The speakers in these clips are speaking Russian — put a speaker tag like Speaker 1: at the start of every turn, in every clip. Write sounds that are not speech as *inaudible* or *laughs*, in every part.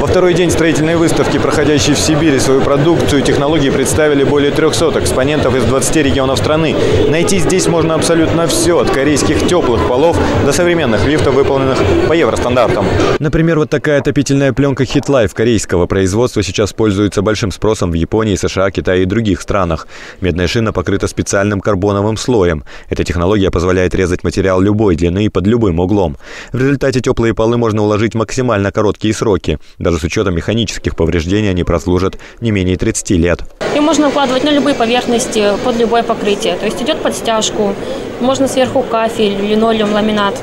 Speaker 1: Во второй день строительной выставки, проходящей в Сибири, свою продукцию и технологии представили более 300 экспонентов из 20 регионов страны. Найти здесь можно абсолютно все, от корейских теплых полов до современных лифтов, выполненных по евростандартам. Например, вот такая отопительная пленка Hit Life корейского производства сейчас пользуется большим спросом в Японии, США, Китае и других странах. Медная шина покрыта специальным карбоновым слоем. Эта технология позволяет резать материал любой длины и под любым углом. В результате теплые полы можно уложить максимально короткие сроки. Даже с учетом механических повреждений они прослужат не менее 30 лет.
Speaker 2: И можно укладывать на любые поверхности, под любое покрытие. То есть идет под стяжку, можно сверху кафель, линолеум, ламинат.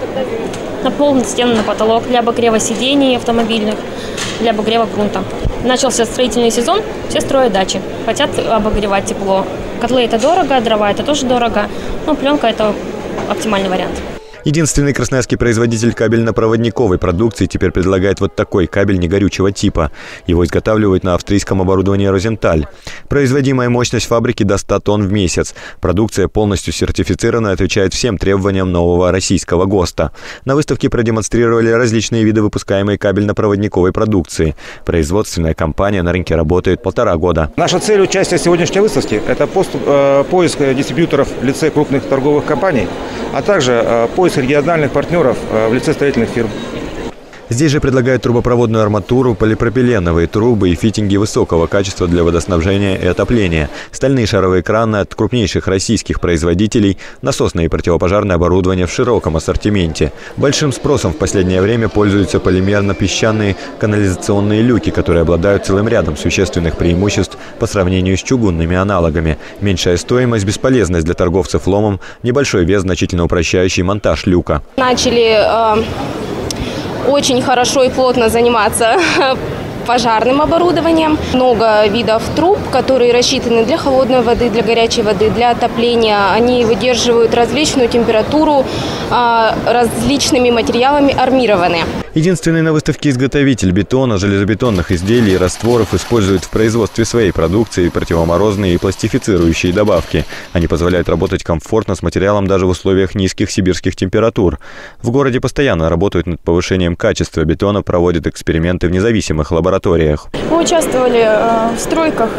Speaker 2: На пол, на стену, на потолок для обогрева сидений автомобильных, для обогрева грунта. Начался строительный сезон, все строят дачи, хотят обогревать тепло. Котлы это дорого, дрова это тоже дорого, но пленка это оптимальный вариант.
Speaker 1: Единственный красноярский производитель кабельно-проводниковой продукции теперь предлагает вот такой кабель негорючего типа. Его изготавливают на австрийском оборудовании «Розенталь». Производимая мощность фабрики до 100 тонн в месяц. Продукция полностью сертифицирована и отвечает всем требованиям нового российского ГОСТа. На выставке продемонстрировали различные виды выпускаемой кабельно-проводниковой продукции. Производственная компания на рынке работает полтора года.
Speaker 3: Наша цель участия в сегодняшней выставке – это э, поиск дистрибьюторов в лице крупных торговых компаний, а также э, поиск региональных партнеров э, в лице строительных фирм.
Speaker 1: Здесь же предлагают трубопроводную арматуру, полипропиленовые трубы и фитинги высокого качества для водоснабжения и отопления, стальные шаровые краны от крупнейших российских производителей, насосное и противопожарное оборудование в широком ассортименте. Большим спросом в последнее время пользуются полимерно-песчаные канализационные люки, которые обладают целым рядом существенных преимуществ по сравнению с чугунными аналогами. Меньшая стоимость, бесполезность для торговцев ломом, небольшой вес, значительно упрощающий монтаж люка.
Speaker 4: Начали э очень хорошо и плотно заниматься *laughs* пожарным оборудованием. Много видов труб, которые рассчитаны для холодной воды, для горячей воды, для отопления. Они выдерживают различную температуру, а, различными материалами армированы.
Speaker 1: Единственный на выставке изготовитель бетона, железобетонных изделий и растворов использует в производстве своей продукции противоморозные и пластифицирующие добавки. Они позволяют работать комфортно с материалом даже в условиях низких сибирских температур. В городе постоянно работают над повышением качества бетона, проводят эксперименты в независимых лабораториях.
Speaker 5: Мы участвовали э, в стройках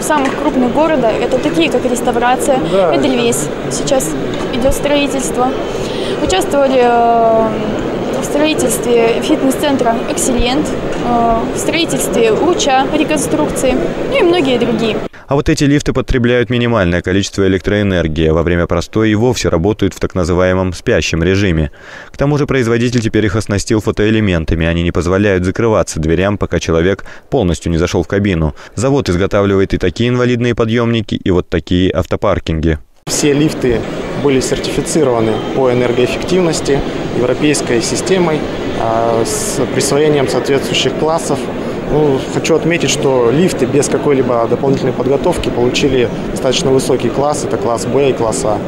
Speaker 5: самых крупных города. Это такие, как реставрация, да. Эдельвейс. Сейчас идет строительство. Участвовали э, в строительстве фитнес-центра «Экселент», э, в строительстве луча реконструкции, ну и многие другие.
Speaker 1: А вот эти лифты потребляют минимальное количество электроэнергии, во время простоя и вовсе работают в так называемом спящем режиме. К тому же производитель теперь их оснастил фотоэлементами. Они не позволяют закрываться дверям, пока человек полностью не зашел в кабину. Завод изготавливает и такие инвалидные подъемники, и вот такие автопаркинги.
Speaker 6: Все лифты были сертифицированы по энергоэффективности европейской системой а, с присвоением соответствующих классов. Ну, хочу отметить, что лифты без какой-либо дополнительной подготовки получили достаточно высокий класс, это класс Б и класс А.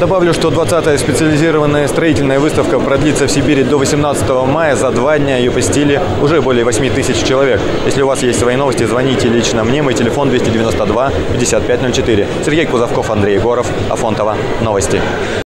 Speaker 1: Добавлю, что 20-я специализированная строительная выставка продлится в Сибири до 18 мая. За два дня ее посетили уже более 8 тысяч человек. Если у вас есть свои новости, звоните лично мне. Мой телефон 292 5504. Сергей Кузовков, Андрей Егоров, Афонтова. Новости.